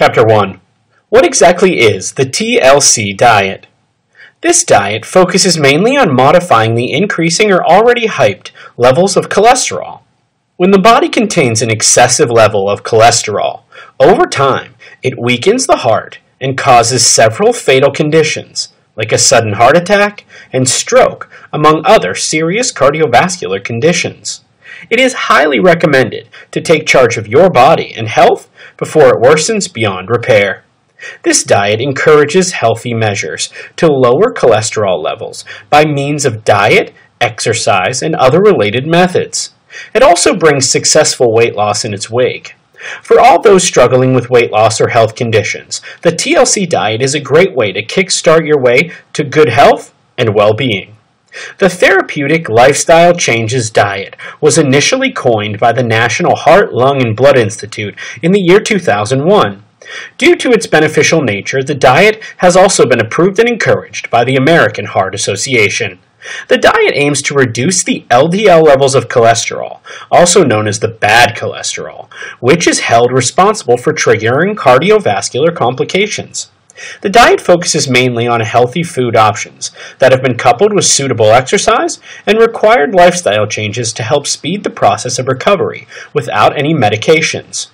Chapter 1 What exactly is the TLC diet? This diet focuses mainly on modifying the increasing or already hyped levels of cholesterol. When the body contains an excessive level of cholesterol, over time it weakens the heart and causes several fatal conditions, like a sudden heart attack and stroke, among other serious cardiovascular conditions. It is highly recommended to take charge of your body and health before it worsens beyond repair. This diet encourages healthy measures to lower cholesterol levels by means of diet, exercise, and other related methods. It also brings successful weight loss in its wake. For all those struggling with weight loss or health conditions, the TLC diet is a great way to kickstart your way to good health and well-being. The Therapeutic Lifestyle Changes Diet was initially coined by the National Heart, Lung, and Blood Institute in the year 2001. Due to its beneficial nature, the diet has also been approved and encouraged by the American Heart Association. The diet aims to reduce the LDL levels of cholesterol, also known as the bad cholesterol, which is held responsible for triggering cardiovascular complications. The diet focuses mainly on healthy food options that have been coupled with suitable exercise and required lifestyle changes to help speed the process of recovery without any medications.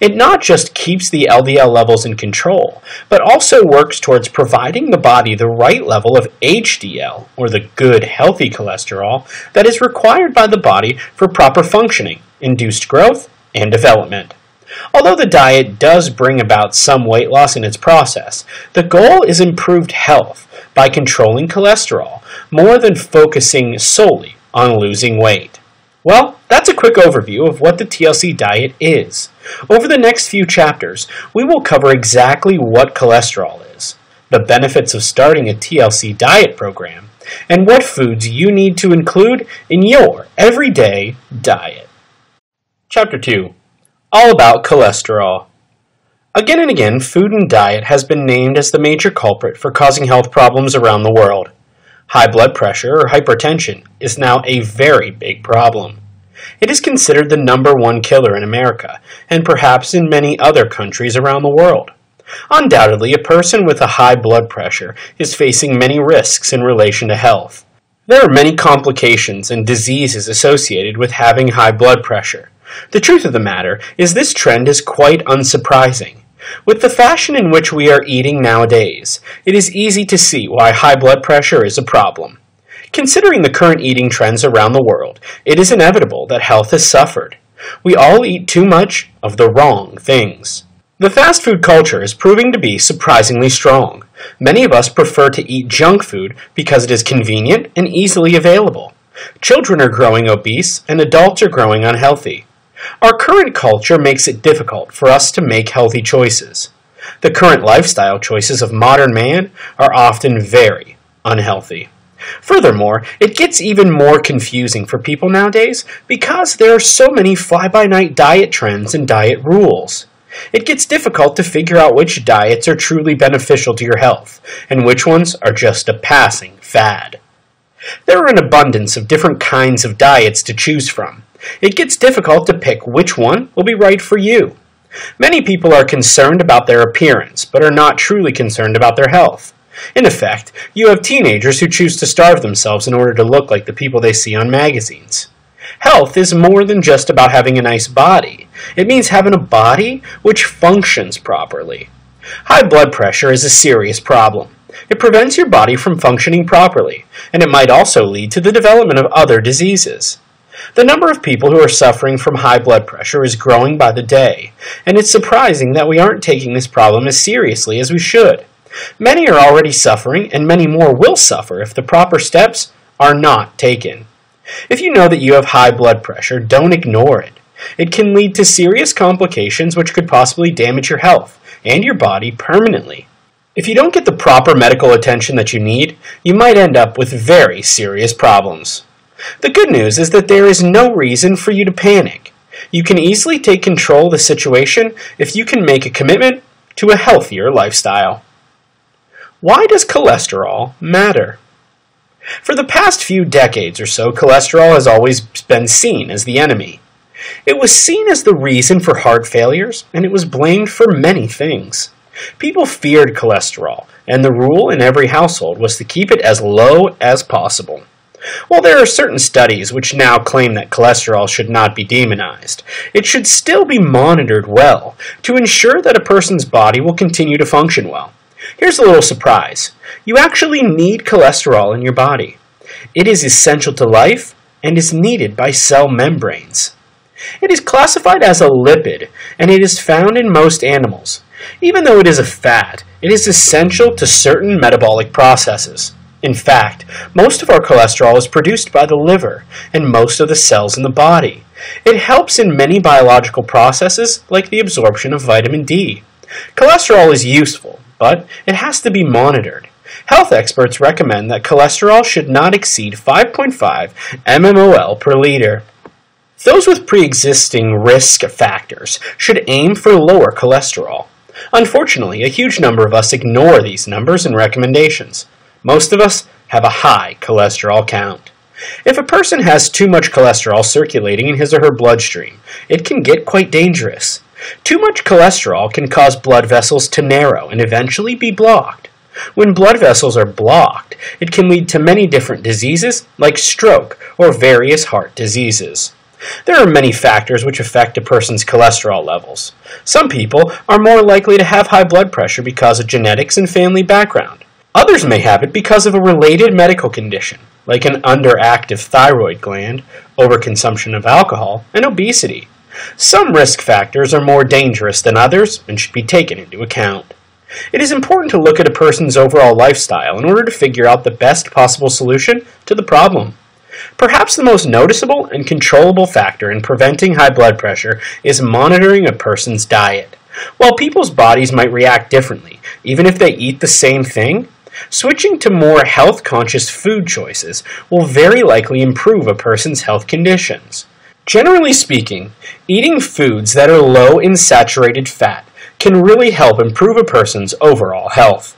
It not just keeps the LDL levels in control, but also works towards providing the body the right level of HDL, or the good healthy cholesterol, that is required by the body for proper functioning, induced growth, and development. Although the diet does bring about some weight loss in its process, the goal is improved health by controlling cholesterol more than focusing solely on losing weight. Well, that's a quick overview of what the TLC diet is. Over the next few chapters, we will cover exactly what cholesterol is, the benefits of starting a TLC diet program, and what foods you need to include in your everyday diet. Chapter 2 all about cholesterol. Again and again, food and diet has been named as the major culprit for causing health problems around the world. High blood pressure or hypertension is now a very big problem. It is considered the number one killer in America, and perhaps in many other countries around the world. Undoubtedly, a person with a high blood pressure is facing many risks in relation to health. There are many complications and diseases associated with having high blood pressure. The truth of the matter is this trend is quite unsurprising. With the fashion in which we are eating nowadays, it is easy to see why high blood pressure is a problem. Considering the current eating trends around the world, it is inevitable that health has suffered. We all eat too much of the wrong things. The fast food culture is proving to be surprisingly strong. Many of us prefer to eat junk food because it is convenient and easily available. Children are growing obese and adults are growing unhealthy. Our current culture makes it difficult for us to make healthy choices. The current lifestyle choices of modern man are often very unhealthy. Furthermore, it gets even more confusing for people nowadays because there are so many fly-by-night diet trends and diet rules. It gets difficult to figure out which diets are truly beneficial to your health and which ones are just a passing fad. There are an abundance of different kinds of diets to choose from, it gets difficult to pick which one will be right for you. Many people are concerned about their appearance, but are not truly concerned about their health. In effect, you have teenagers who choose to starve themselves in order to look like the people they see on magazines. Health is more than just about having a nice body. It means having a body which functions properly. High blood pressure is a serious problem. It prevents your body from functioning properly, and it might also lead to the development of other diseases. The number of people who are suffering from high blood pressure is growing by the day, and it's surprising that we aren't taking this problem as seriously as we should. Many are already suffering, and many more will suffer if the proper steps are not taken. If you know that you have high blood pressure, don't ignore it. It can lead to serious complications which could possibly damage your health and your body permanently. If you don't get the proper medical attention that you need, you might end up with very serious problems. The good news is that there is no reason for you to panic. You can easily take control of the situation if you can make a commitment to a healthier lifestyle. Why does cholesterol matter? For the past few decades or so, cholesterol has always been seen as the enemy. It was seen as the reason for heart failures, and it was blamed for many things. People feared cholesterol, and the rule in every household was to keep it as low as possible. While there are certain studies which now claim that cholesterol should not be demonized, it should still be monitored well to ensure that a person's body will continue to function well. Here's a little surprise. You actually need cholesterol in your body. It is essential to life and is needed by cell membranes. It is classified as a lipid and it is found in most animals. Even though it is a fat, it is essential to certain metabolic processes. In fact, most of our cholesterol is produced by the liver and most of the cells in the body. It helps in many biological processes like the absorption of vitamin D. Cholesterol is useful, but it has to be monitored. Health experts recommend that cholesterol should not exceed 5.5 mmol per liter. Those with pre-existing risk factors should aim for lower cholesterol. Unfortunately, a huge number of us ignore these numbers and recommendations. Most of us have a high cholesterol count. If a person has too much cholesterol circulating in his or her bloodstream, it can get quite dangerous. Too much cholesterol can cause blood vessels to narrow and eventually be blocked. When blood vessels are blocked, it can lead to many different diseases like stroke or various heart diseases. There are many factors which affect a person's cholesterol levels. Some people are more likely to have high blood pressure because of genetics and family background. Others may have it because of a related medical condition, like an underactive thyroid gland, overconsumption of alcohol, and obesity. Some risk factors are more dangerous than others and should be taken into account. It is important to look at a person's overall lifestyle in order to figure out the best possible solution to the problem. Perhaps the most noticeable and controllable factor in preventing high blood pressure is monitoring a person's diet. While people's bodies might react differently, even if they eat the same thing, switching to more health conscious food choices will very likely improve a person's health conditions. Generally speaking, eating foods that are low in saturated fat can really help improve a person's overall health.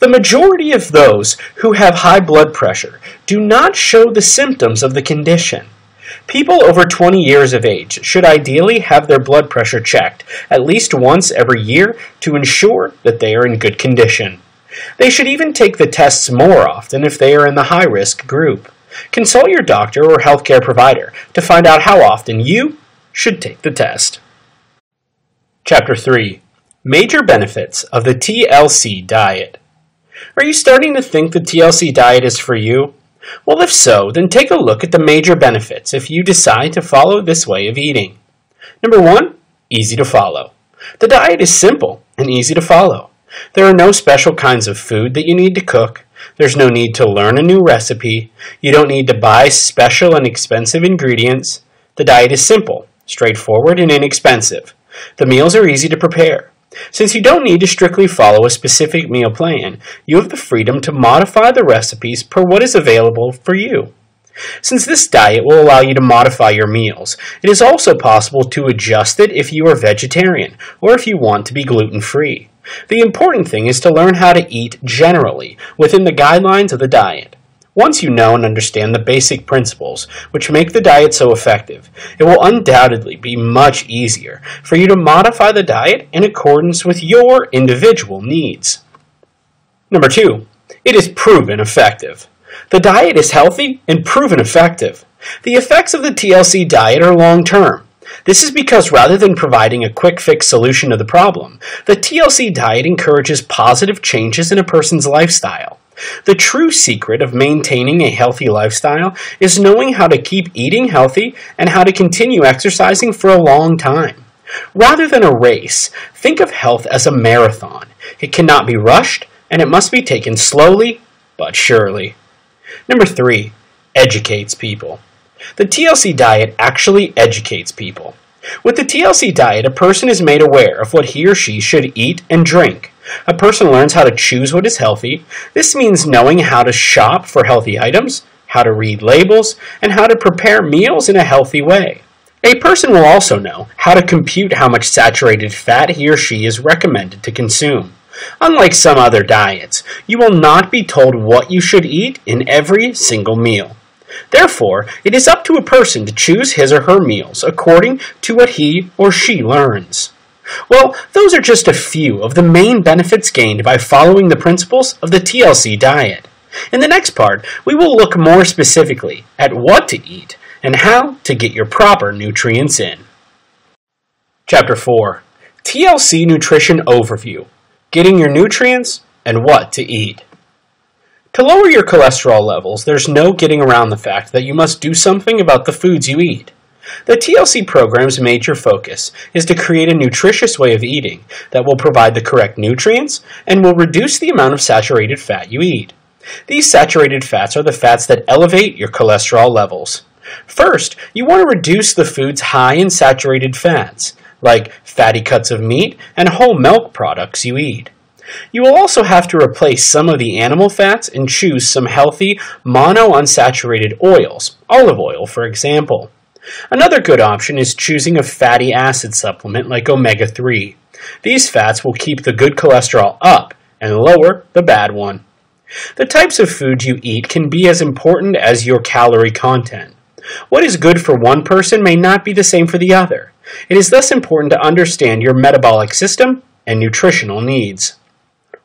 The majority of those who have high blood pressure do not show the symptoms of the condition. People over 20 years of age should ideally have their blood pressure checked at least once every year to ensure that they are in good condition. They should even take the tests more often if they are in the high risk group. Consult your doctor or healthcare provider to find out how often you should take the test. Chapter 3 Major Benefits of the TLC Diet are you starting to think the TLC diet is for you? Well, if so, then take a look at the major benefits if you decide to follow this way of eating. Number one, easy to follow. The diet is simple and easy to follow. There are no special kinds of food that you need to cook. There's no need to learn a new recipe. You don't need to buy special and expensive ingredients. The diet is simple, straightforward, and inexpensive. The meals are easy to prepare. Since you don't need to strictly follow a specific meal plan, you have the freedom to modify the recipes per what is available for you. Since this diet will allow you to modify your meals, it is also possible to adjust it if you are vegetarian or if you want to be gluten free. The important thing is to learn how to eat generally within the guidelines of the diet. Once you know and understand the basic principles which make the diet so effective, it will undoubtedly be much easier for you to modify the diet in accordance with your individual needs. Number two, it is proven effective. The diet is healthy and proven effective. The effects of the TLC diet are long term. This is because rather than providing a quick fix solution to the problem, the TLC diet encourages positive changes in a person's lifestyle. The true secret of maintaining a healthy lifestyle is knowing how to keep eating healthy and how to continue exercising for a long time. Rather than a race, think of health as a marathon. It cannot be rushed, and it must be taken slowly but surely. Number three, educates people. The TLC diet actually educates people. With the TLC diet, a person is made aware of what he or she should eat and drink. A person learns how to choose what is healthy. This means knowing how to shop for healthy items, how to read labels, and how to prepare meals in a healthy way. A person will also know how to compute how much saturated fat he or she is recommended to consume. Unlike some other diets, you will not be told what you should eat in every single meal. Therefore, it is up to a person to choose his or her meals according to what he or she learns. Well, those are just a few of the main benefits gained by following the principles of the TLC diet. In the next part, we will look more specifically at what to eat and how to get your proper nutrients in. Chapter 4 TLC Nutrition Overview Getting Your Nutrients and What to Eat. To lower your cholesterol levels, there's no getting around the fact that you must do something about the foods you eat. The TLC program's major focus is to create a nutritious way of eating that will provide the correct nutrients and will reduce the amount of saturated fat you eat. These saturated fats are the fats that elevate your cholesterol levels. First, you want to reduce the foods high in saturated fats, like fatty cuts of meat and whole milk products you eat. You will also have to replace some of the animal fats and choose some healthy monounsaturated oils, olive oil for example. Another good option is choosing a fatty acid supplement like omega-3. These fats will keep the good cholesterol up and lower the bad one. The types of food you eat can be as important as your calorie content. What is good for one person may not be the same for the other. It is thus important to understand your metabolic system and nutritional needs.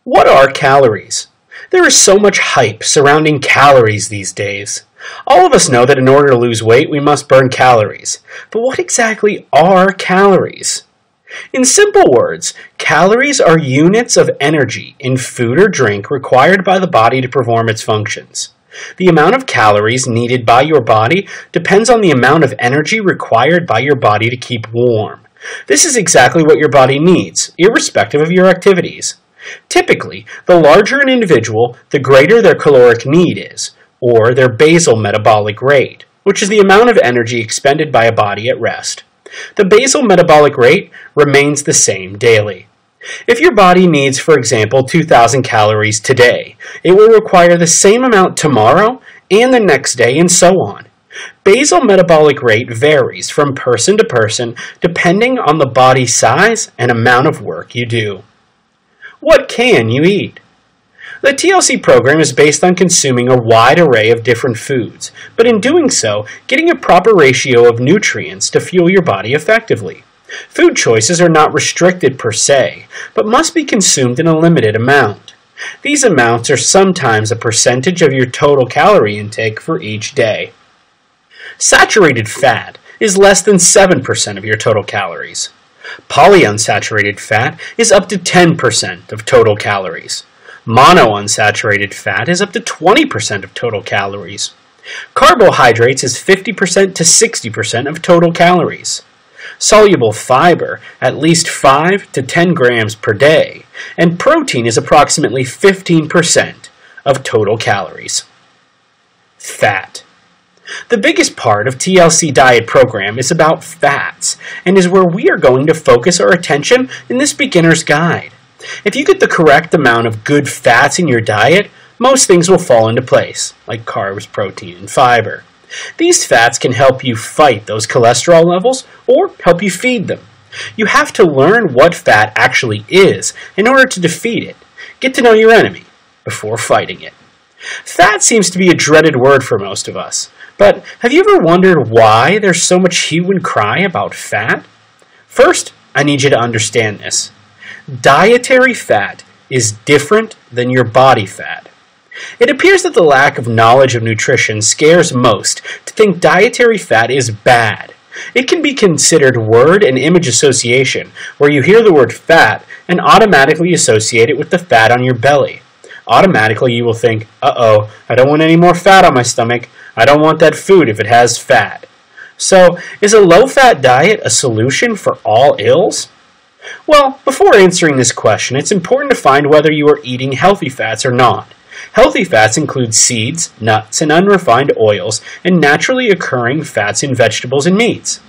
What are calories? There is so much hype surrounding calories these days. All of us know that in order to lose weight, we must burn calories. But what exactly are calories? In simple words, calories are units of energy in food or drink required by the body to perform its functions. The amount of calories needed by your body depends on the amount of energy required by your body to keep warm. This is exactly what your body needs, irrespective of your activities. Typically, the larger an individual, the greater their caloric need is, or their basal metabolic rate, which is the amount of energy expended by a body at rest. The basal metabolic rate remains the same daily. If your body needs, for example, 2,000 calories today, it will require the same amount tomorrow and the next day and so on. Basal metabolic rate varies from person to person depending on the body size and amount of work you do. What can you eat? The TLC program is based on consuming a wide array of different foods, but in doing so, getting a proper ratio of nutrients to fuel your body effectively. Food choices are not restricted per se, but must be consumed in a limited amount. These amounts are sometimes a percentage of your total calorie intake for each day. Saturated fat is less than 7% of your total calories. Polyunsaturated fat is up to 10% of total calories. Monounsaturated fat is up to 20% of total calories. Carbohydrates is 50% to 60% of total calories. Soluble fiber, at least 5 to 10 grams per day. And protein is approximately 15% of total calories. Fat. The biggest part of TLC Diet program is about fats, and is where we are going to focus our attention in this beginner's guide. If you get the correct amount of good fats in your diet, most things will fall into place, like carbs, protein, and fiber. These fats can help you fight those cholesterol levels or help you feed them. You have to learn what fat actually is in order to defeat it. Get to know your enemy before fighting it. Fat seems to be a dreaded word for most of us, but have you ever wondered why there's so much hue and cry about fat? First, I need you to understand this. Dietary fat is different than your body fat. It appears that the lack of knowledge of nutrition scares most to think dietary fat is bad. It can be considered word and image association, where you hear the word fat and automatically associate it with the fat on your belly. Automatically, you will think, uh oh, I don't want any more fat on my stomach. I don't want that food if it has fat. So, is a low fat diet a solution for all ills? Well, before answering this question, it's important to find whether you are eating healthy fats or not. Healthy fats include seeds, nuts, and unrefined oils, and naturally occurring fats in vegetables and meats.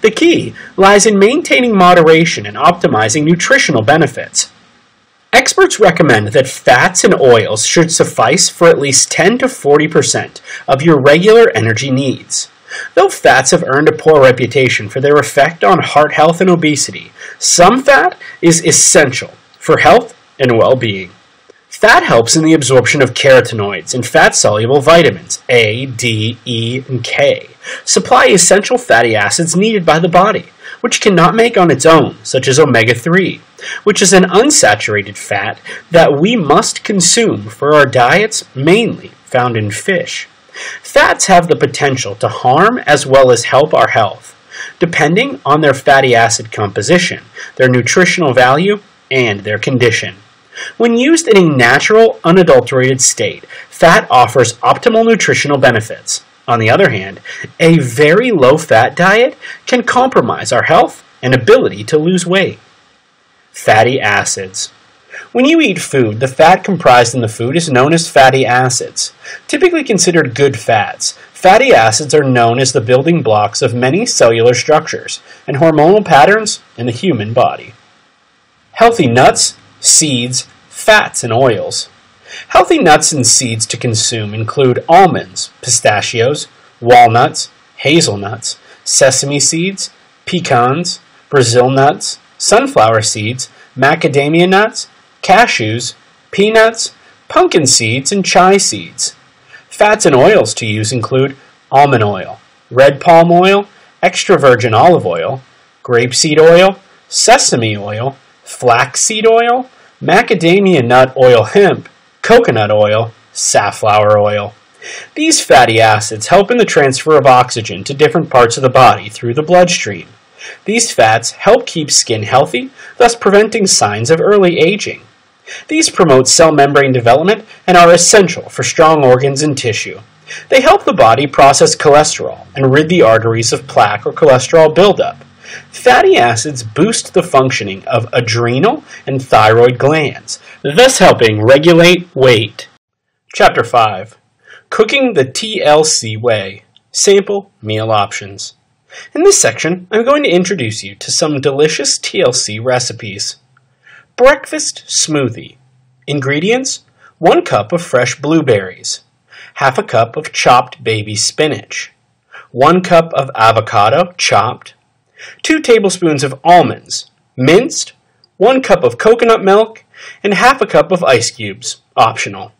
The key lies in maintaining moderation and optimizing nutritional benefits. Experts recommend that fats and oils should suffice for at least 10 to 40% of your regular energy needs. Though fats have earned a poor reputation for their effect on heart health and obesity, some fat is essential for health and well being. Fat helps in the absorption of carotenoids and fat-soluble vitamins A, D, E, and K. Supply essential fatty acids needed by the body, which cannot make on its own, such as omega-3, which is an unsaturated fat that we must consume for our diets, mainly found in fish. Fats have the potential to harm as well as help our health, depending on their fatty acid composition, their nutritional value, and their condition. When used in a natural, unadulterated state, fat offers optimal nutritional benefits. On the other hand, a very low fat diet can compromise our health and ability to lose weight. Fatty acids. When you eat food, the fat comprised in the food is known as fatty acids. Typically considered good fats, fatty acids are known as the building blocks of many cellular structures and hormonal patterns in the human body. Healthy nuts, seeds, fats, and oils. Healthy nuts and seeds to consume include almonds, pistachios, walnuts, hazelnuts, sesame seeds, pecans, Brazil nuts, sunflower seeds, macadamia nuts, cashews, peanuts, pumpkin seeds, and chia seeds. Fats and oils to use include almond oil, red palm oil, extra virgin olive oil, grapeseed oil, sesame oil, flaxseed oil, macadamia nut oil hemp, coconut oil, safflower oil. These fatty acids help in the transfer of oxygen to different parts of the body through the bloodstream. These fats help keep skin healthy, thus preventing signs of early aging. These promote cell membrane development and are essential for strong organs and tissue. They help the body process cholesterol and rid the arteries of plaque or cholesterol buildup. Fatty acids boost the functioning of adrenal and thyroid glands, thus helping regulate weight. Chapter 5 Cooking the TLC Way Sample Meal Options. In this section, I'm going to introduce you to some delicious TLC recipes. Breakfast Smoothie. Ingredients 1 cup of fresh blueberries, half a cup of chopped baby spinach, 1 cup of avocado chopped, 2 tablespoons of almonds, minced, 1 cup of coconut milk, and half a cup of ice cubes, optional.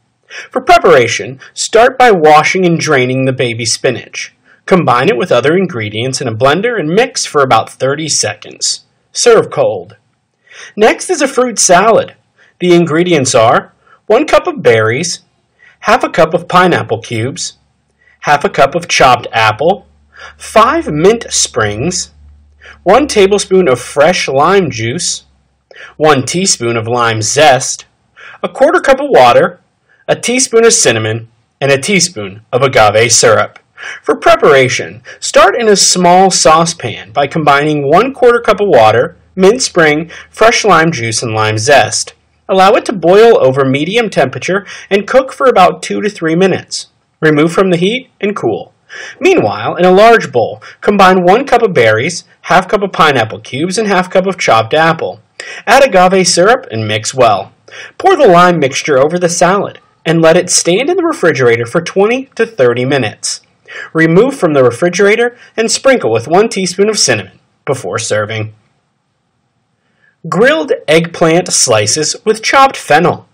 For preparation, start by washing and draining the baby spinach. Combine it with other ingredients in a blender and mix for about 30 seconds. Serve cold. Next is a fruit salad. The ingredients are 1 cup of berries, half a cup of pineapple cubes, half a cup of chopped apple, 5 mint sprigs, 1 tablespoon of fresh lime juice, 1 teaspoon of lime zest, a quarter cup of water, a teaspoon of cinnamon, and a teaspoon of agave syrup. For preparation, start in a small saucepan by combining 1 quarter cup of water, mint spring, fresh lime juice, and lime zest. Allow it to boil over medium temperature and cook for about 2 to 3 minutes. Remove from the heat and cool. Meanwhile, in a large bowl, combine 1 cup of berries, half cup of pineapple cubes, and half cup of chopped apple. Add agave syrup and mix well. Pour the lime mixture over the salad and let it stand in the refrigerator for 20 to 30 minutes. Remove from the refrigerator and sprinkle with 1 teaspoon of cinnamon before serving. Grilled eggplant slices with chopped fennel.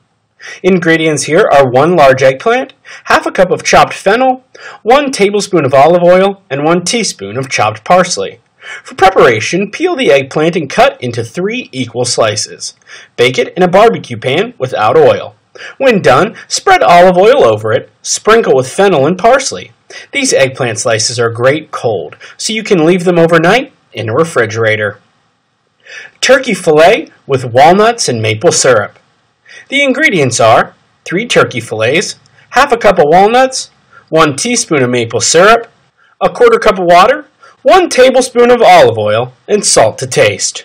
Ingredients here are 1 large eggplant, half a cup of chopped fennel, 1 tablespoon of olive oil, and 1 teaspoon of chopped parsley. For preparation, peel the eggplant and cut into 3 equal slices. Bake it in a barbecue pan without oil. When done, spread olive oil over it, sprinkle with fennel and parsley. These eggplant slices are great cold, so you can leave them overnight in a refrigerator. Turkey fillet with walnuts and maple syrup. The ingredients are 3 turkey fillets, half a cup of walnuts, 1 teaspoon of maple syrup, a quarter cup of water, 1 tablespoon of olive oil, and salt to taste.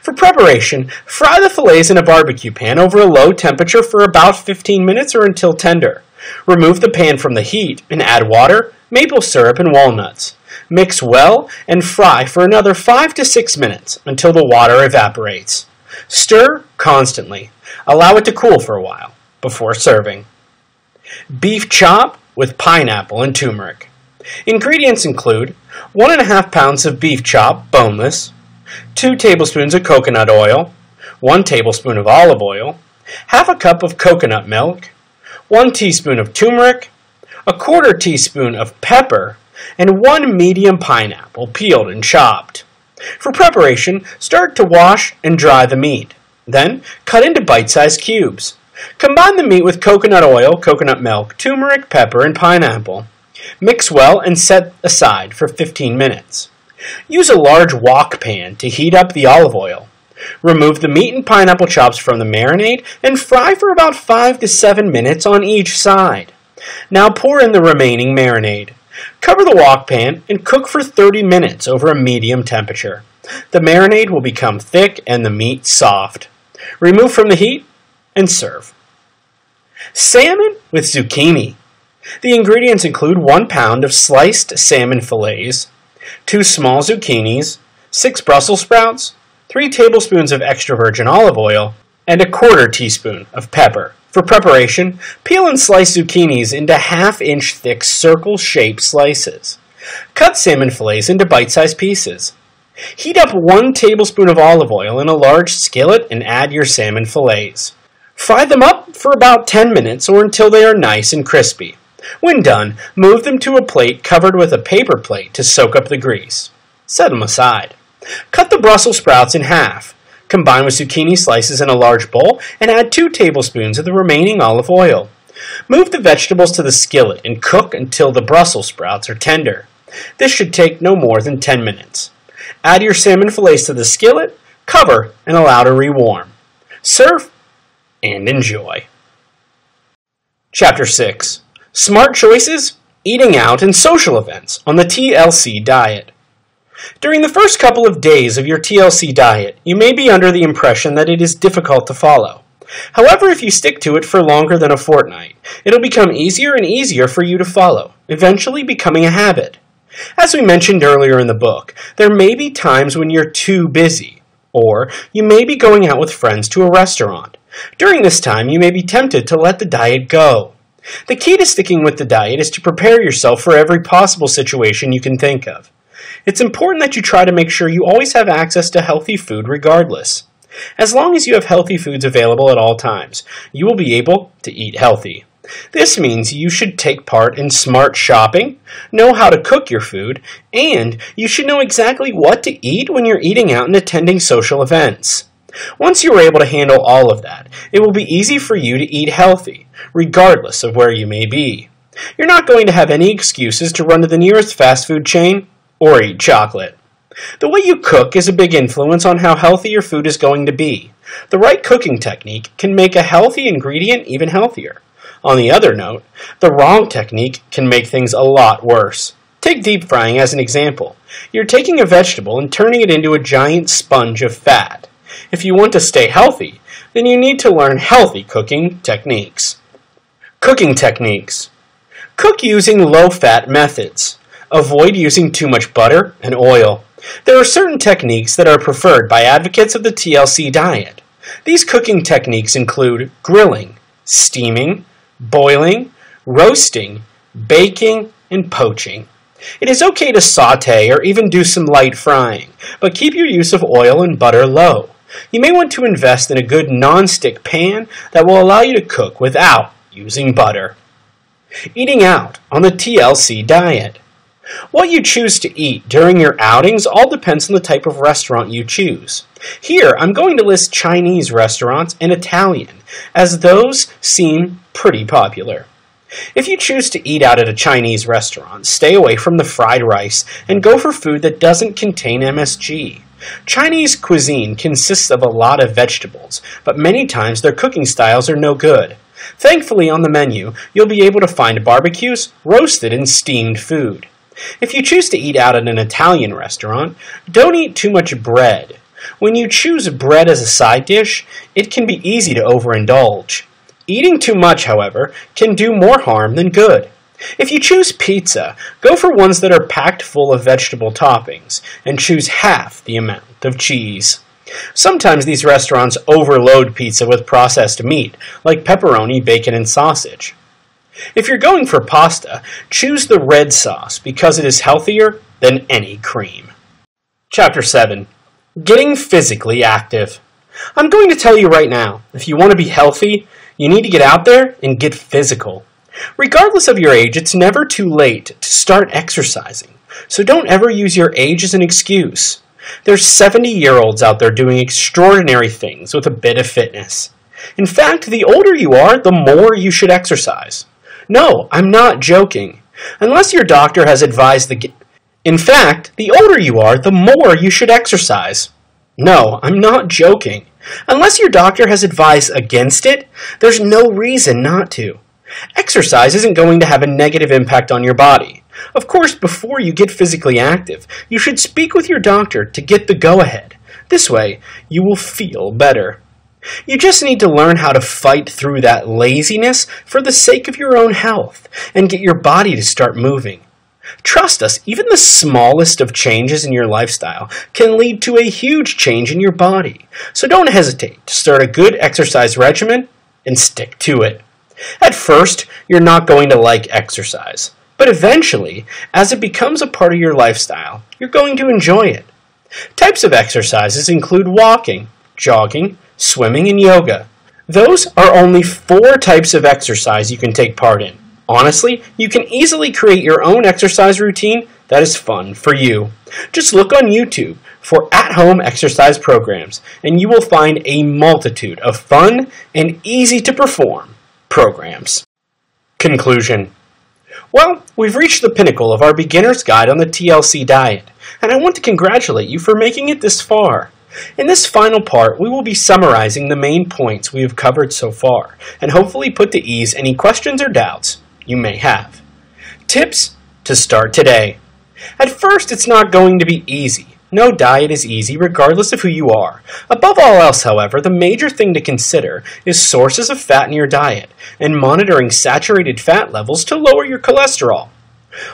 For preparation, fry the fillets in a barbecue pan over a low temperature for about 15 minutes or until tender. Remove the pan from the heat and add water, maple syrup, and walnuts. Mix well and fry for another 5 to 6 minutes until the water evaporates. Stir constantly. Allow it to cool for a while before serving. Beef chop with pineapple and turmeric. Ingredients include 1.5 pounds of beef chop, boneless, 2 tablespoons of coconut oil, 1 tablespoon of olive oil, half a cup of coconut milk, 1 teaspoon of turmeric, a quarter teaspoon of pepper, and 1 medium pineapple peeled and chopped. For preparation, start to wash and dry the meat. Then, cut into bite-sized cubes. Combine the meat with coconut oil, coconut milk, turmeric, pepper, and pineapple. Mix well and set aside for 15 minutes. Use a large wok pan to heat up the olive oil. Remove the meat and pineapple chops from the marinade and fry for about 5 to 7 minutes on each side. Now pour in the remaining marinade. Cover the wok pan and cook for 30 minutes over a medium temperature. The marinade will become thick and the meat soft. Remove from the heat and serve. Salmon with zucchini. The ingredients include 1 pound of sliced salmon fillets, 2 small zucchinis, 6 Brussels sprouts, 3 tablespoons of extra virgin olive oil, and a quarter teaspoon of pepper. For preparation, peel and slice zucchinis into half-inch thick circle-shaped slices. Cut salmon fillets into bite-sized pieces. Heat up 1 tablespoon of olive oil in a large skillet and add your salmon fillets. Fry them up for about 10 minutes or until they are nice and crispy. When done, move them to a plate covered with a paper plate to soak up the grease. Set them aside. Cut the Brussels sprouts in half. Combine with zucchini slices in a large bowl and add 2 tablespoons of the remaining olive oil. Move the vegetables to the skillet and cook until the Brussels sprouts are tender. This should take no more than 10 minutes. Add your salmon fillets to the skillet, cover, and allow to rewarm. Serve and enjoy. Chapter 6 Smart Choices, Eating Out, and Social Events on the TLC Diet. During the first couple of days of your TLC diet, you may be under the impression that it is difficult to follow. However, if you stick to it for longer than a fortnight, it'll become easier and easier for you to follow, eventually becoming a habit. As we mentioned earlier in the book, there may be times when you're too busy, or you may be going out with friends to a restaurant. During this time, you may be tempted to let the diet go. The key to sticking with the diet is to prepare yourself for every possible situation you can think of. It's important that you try to make sure you always have access to healthy food regardless. As long as you have healthy foods available at all times, you will be able to eat healthy. This means you should take part in smart shopping, know how to cook your food, and you should know exactly what to eat when you're eating out and attending social events. Once you are able to handle all of that, it will be easy for you to eat healthy, regardless of where you may be. You're not going to have any excuses to run to the nearest fast food chain or eat chocolate. The way you cook is a big influence on how healthy your food is going to be. The right cooking technique can make a healthy ingredient even healthier. On the other note, the wrong technique can make things a lot worse. Take deep frying as an example. You're taking a vegetable and turning it into a giant sponge of fat. If you want to stay healthy, then you need to learn healthy cooking techniques. Cooking techniques. Cook using low-fat methods. Avoid using too much butter and oil. There are certain techniques that are preferred by advocates of the TLC diet. These cooking techniques include grilling, steaming, boiling, roasting, baking, and poaching. It is okay to saute or even do some light frying, but keep your use of oil and butter low. You may want to invest in a good non-stick pan that will allow you to cook without using butter. Eating out on the TLC diet. What you choose to eat during your outings all depends on the type of restaurant you choose. Here, I'm going to list Chinese restaurants and Italian, as those seem pretty popular. If you choose to eat out at a Chinese restaurant, stay away from the fried rice and go for food that doesn't contain MSG. Chinese cuisine consists of a lot of vegetables, but many times their cooking styles are no good. Thankfully, on the menu, you'll be able to find barbecues, roasted, and steamed food. If you choose to eat out at an Italian restaurant, don't eat too much bread. When you choose bread as a side dish, it can be easy to overindulge. Eating too much, however, can do more harm than good. If you choose pizza, go for ones that are packed full of vegetable toppings, and choose half the amount of cheese. Sometimes these restaurants overload pizza with processed meat, like pepperoni, bacon, and sausage. If you're going for pasta, choose the red sauce because it is healthier than any cream. Chapter 7 Getting Physically Active I'm going to tell you right now, if you want to be healthy, you need to get out there and get physical. Regardless of your age, it's never too late to start exercising. So don't ever use your age as an excuse. There's 70 year olds out there doing extraordinary things with a bit of fitness. In fact, the older you are, the more you should exercise. No, I'm not joking. Unless your doctor has advised the. In fact, the older you are, the more you should exercise. No, I'm not joking. Unless your doctor has advised against it, there's no reason not to. Exercise isn't going to have a negative impact on your body. Of course, before you get physically active, you should speak with your doctor to get the go ahead. This way, you will feel better. You just need to learn how to fight through that laziness for the sake of your own health and get your body to start moving. Trust us, even the smallest of changes in your lifestyle can lead to a huge change in your body. So don't hesitate to start a good exercise regimen and stick to it. At first, you're not going to like exercise, but eventually, as it becomes a part of your lifestyle, you're going to enjoy it. Types of exercises include walking, jogging, swimming, and yoga. Those are only four types of exercise you can take part in. Honestly, you can easily create your own exercise routine that is fun for you. Just look on YouTube for at home exercise programs, and you will find a multitude of fun and easy to perform programs. Conclusion Well, we've reached the pinnacle of our beginner's guide on the TLC diet, and I want to congratulate you for making it this far. In this final part, we will be summarizing the main points we have covered so far, and hopefully put to ease any questions or doubts you may have. Tips to start today. At first, it's not going to be easy. No diet is easy, regardless of who you are. Above all else, however, the major thing to consider is sources of fat in your diet and monitoring saturated fat levels to lower your cholesterol.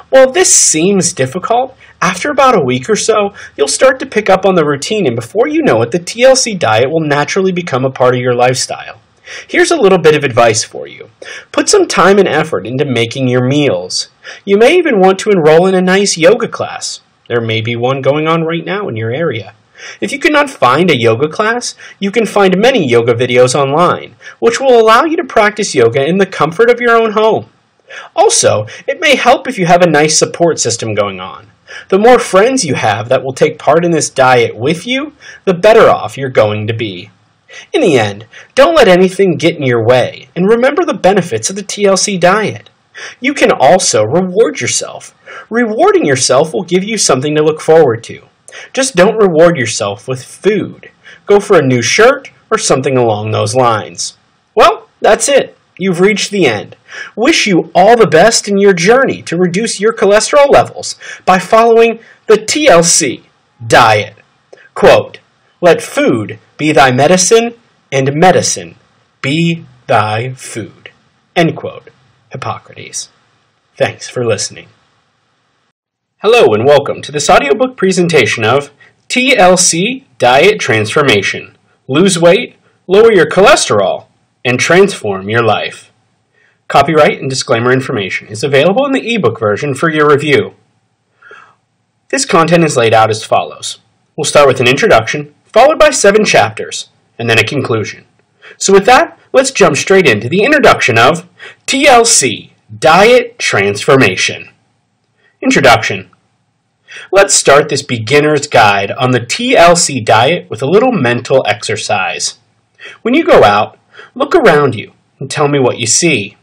While this seems difficult, after about a week or so, you'll start to pick up on the routine, and before you know it, the TLC diet will naturally become a part of your lifestyle. Here's a little bit of advice for you. Put some time and effort into making your meals. You may even want to enroll in a nice yoga class. There may be one going on right now in your area. If you cannot find a yoga class, you can find many yoga videos online, which will allow you to practice yoga in the comfort of your own home. Also, it may help if you have a nice support system going on. The more friends you have that will take part in this diet with you, the better off you're going to be. In the end, don't let anything get in your way, and remember the benefits of the TLC diet. You can also reward yourself. Rewarding yourself will give you something to look forward to. Just don't reward yourself with food. Go for a new shirt or something along those lines. Well, that's it. You've reached the end. Wish you all the best in your journey to reduce your cholesterol levels by following the TLC diet. Quote, let food be thy medicine, and medicine be thy food. End quote. Hippocrates. Thanks for listening. Hello and welcome to this audiobook presentation of TLC Diet Transformation. Lose weight, lower your cholesterol, and transform your life. Copyright and disclaimer information is available in the ebook version for your review. This content is laid out as follows. We'll start with an introduction, followed by seven chapters, and then a conclusion. So with that, let's jump straight into the introduction of TLC, Diet Transformation. Introduction. Let's start this beginner's guide on the TLC diet with a little mental exercise. When you go out, look around you and tell me what you see.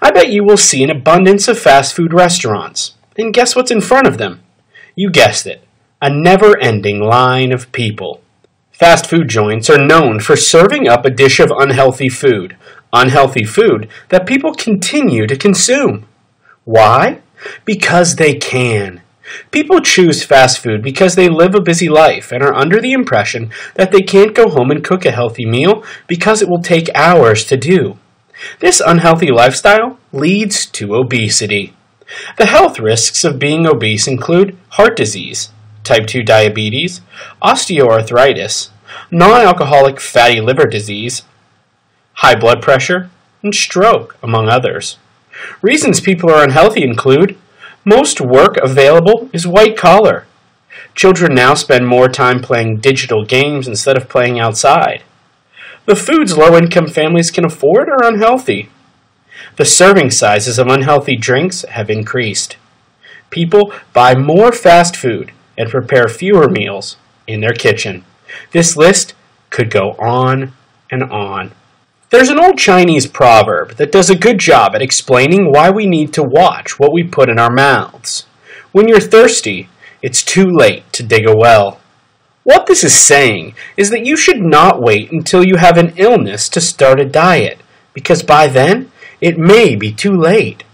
I bet you will see an abundance of fast food restaurants. And guess what's in front of them? You guessed it, a never ending line of people. Fast food joints are known for serving up a dish of unhealthy food, unhealthy food that people continue to consume. Why? Because they can. People choose fast food because they live a busy life and are under the impression that they can't go home and cook a healthy meal because it will take hours to do. This unhealthy lifestyle leads to obesity. The health risks of being obese include heart disease, type 2 diabetes, osteoarthritis, non-alcoholic fatty liver disease, high blood pressure, and stroke, among others. Reasons people are unhealthy include most work available is white collar. Children now spend more time playing digital games instead of playing outside. The foods low income families can afford are unhealthy. The serving sizes of unhealthy drinks have increased. People buy more fast food and prepare fewer meals in their kitchen. This list could go on and on. There's an old Chinese proverb that does a good job at explaining why we need to watch what we put in our mouths. When you're thirsty, it's too late to dig a well. What this is saying is that you should not wait until you have an illness to start a diet, because by then it may be too late.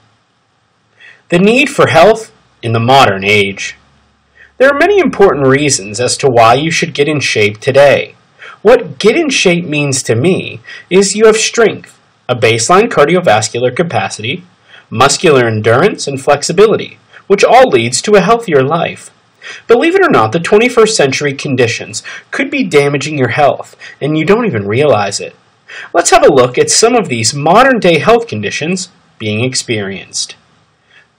The need for health in the modern age. There are many important reasons as to why you should get in shape today. What get in shape means to me is you have strength, a baseline cardiovascular capacity, muscular endurance, and flexibility, which all leads to a healthier life. Believe it or not, the 21st century conditions could be damaging your health, and you don't even realize it. Let's have a look at some of these modern day health conditions being experienced.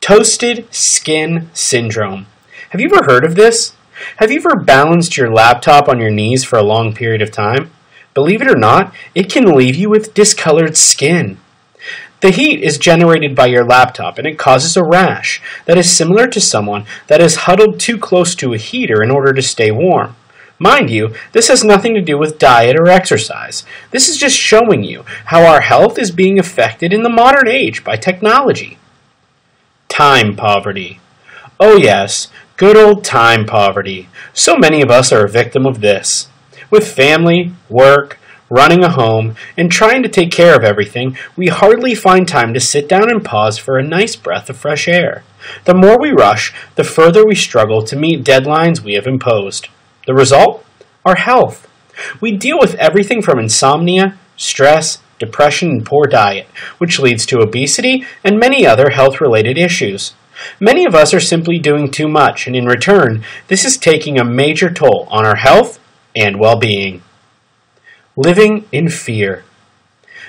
Toasted skin syndrome. Have you ever heard of this? Have you ever balanced your laptop on your knees for a long period of time? Believe it or not, it can leave you with discolored skin. The heat is generated by your laptop and it causes a rash that is similar to someone that is huddled too close to a heater in order to stay warm. Mind you, this has nothing to do with diet or exercise. This is just showing you how our health is being affected in the modern age by technology. Time poverty. Oh yes, good old time poverty. So many of us are a victim of this. With family, work, running a home, and trying to take care of everything, we hardly find time to sit down and pause for a nice breath of fresh air. The more we rush, the further we struggle to meet deadlines we have imposed. The result? Our health. We deal with everything from insomnia, stress, depression, and poor diet, which leads to obesity and many other health related issues. Many of us are simply doing too much, and in return, this is taking a major toll on our health and well being. Living in fear.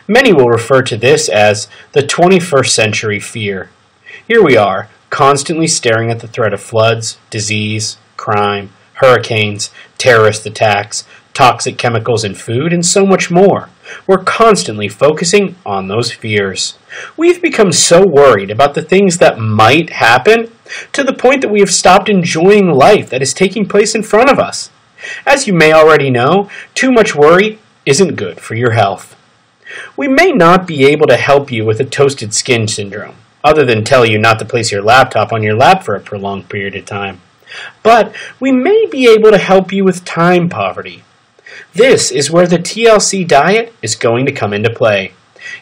Many will refer to this as the 21st century fear. Here we are, constantly staring at the threat of floods, disease, crime, hurricanes, terrorist attacks, toxic chemicals in food, and so much more. We're constantly focusing on those fears. We've become so worried about the things that might happen to the point that we have stopped enjoying life that is taking place in front of us. As you may already know, too much worry isn't good for your health. We may not be able to help you with a toasted skin syndrome, other than tell you not to place your laptop on your lap for a prolonged period of time but we may be able to help you with time poverty. This is where the TLC diet is going to come into play.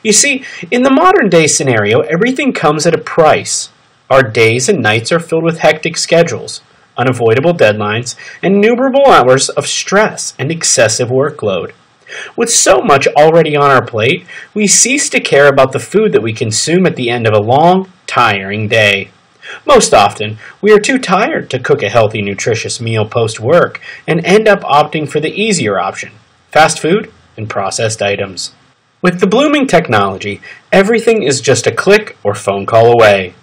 You see, in the modern day scenario, everything comes at a price. Our days and nights are filled with hectic schedules, unavoidable deadlines, and innumerable hours of stress and excessive workload. With so much already on our plate, we cease to care about the food that we consume at the end of a long, tiring day. Most often, we are too tired to cook a healthy, nutritious meal post work and end up opting for the easier option fast food and processed items. With the blooming technology, everything is just a click or phone call away.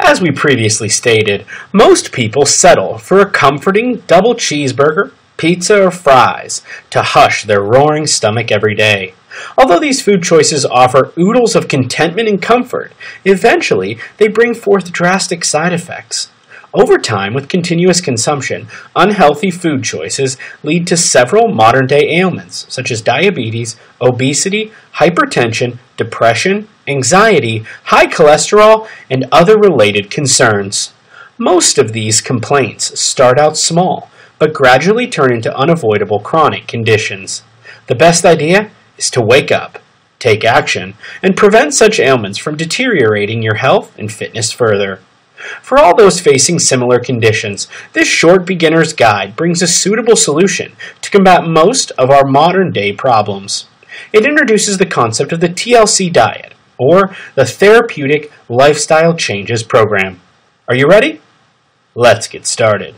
As we previously stated, most people settle for a comforting double cheeseburger, pizza, or fries to hush their roaring stomach every day. Although these food choices offer oodles of contentment and comfort, eventually they bring forth drastic side effects. Over time, with continuous consumption, unhealthy food choices lead to several modern day ailments, such as diabetes, obesity, hypertension, depression, anxiety, high cholesterol, and other related concerns. Most of these complaints start out small, but gradually turn into unavoidable chronic conditions. The best idea is to wake up, take action, and prevent such ailments from deteriorating your health and fitness further. For all those facing similar conditions, this short beginner's guide brings a suitable solution to combat most of our modern day problems. It introduces the concept of the TLC diet, or the Therapeutic Lifestyle Changes Program. Are you ready? Let's get started.